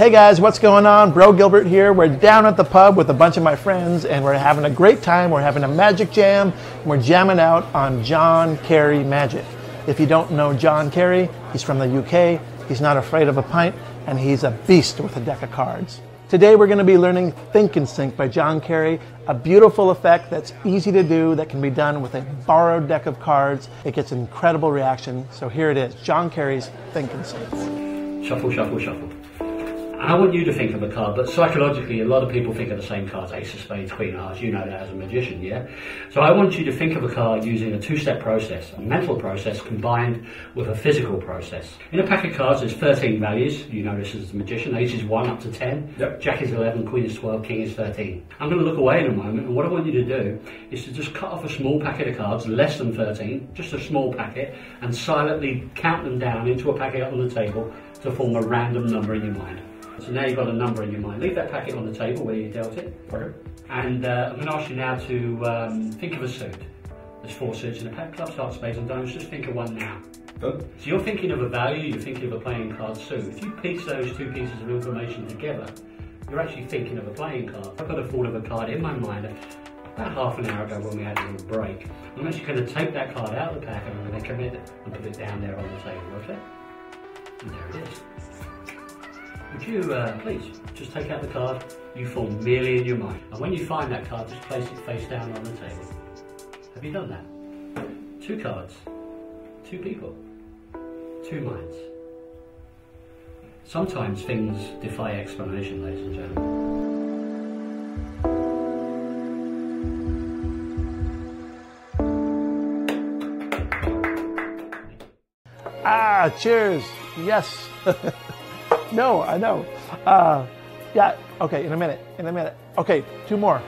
Hey guys, what's going on? Bro Gilbert here. We're down at the pub with a bunch of my friends and we're having a great time. We're having a magic jam. We're jamming out on John Carey magic. If you don't know John Carey, he's from the UK. He's not afraid of a pint and he's a beast with a deck of cards. Today we're going to be learning Think and Sync by John Carey, a beautiful effect that's easy to do that can be done with a borrowed deck of cards. It gets an incredible reaction. So here it is, John Carey's Think and Sync. Shuffle, shuffle, shuffle. I want you to think of a card, but psychologically, a lot of people think of the same cards: Ace of Spades, Queen of Hearts. You know that as a magician, yeah. So I want you to think of a card using a two-step process, a mental process combined with a physical process. In a pack of cards, there's 13 values. You know this as a magician. Ace is one up to 10. Yep. Jack is 11. Queen is 12. King is 13. I'm going to look away in a moment, and what I want you to do is to just cut off a small packet of cards, less than 13, just a small packet, and silently count them down into a packet on the table to form a random number in your mind. So now you've got a number in your mind. Leave that packet on the table where you dealt it. And uh, I'm going to ask you now to um, think of a suit. There's four suits in a pack, clubs, hearts, spades and diamonds. Just think of one now. So you're thinking of a value, you're thinking of a playing card suit. If you piece those two pieces of information together, you're actually thinking of a playing card. I've got a thought of a card in my mind about half an hour ago when we had a little break. I'm actually going to take that card out of the pack and I'm going to commit it and put it down there on the table, okay? And there it is. Would you uh, please just take out the card you formed merely in your mind, and when you find that card, just place it face down on the table. Have you done that? Two cards, two people, two minds. Sometimes things defy explanation, ladies and gentlemen. Ah, cheers. Yes. no, I know. Uh, yeah, okay, in a minute, in a minute. Okay, two more.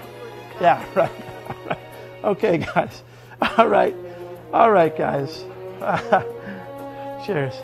Yeah, right. okay, guys. All right. All right, guys. Cheers.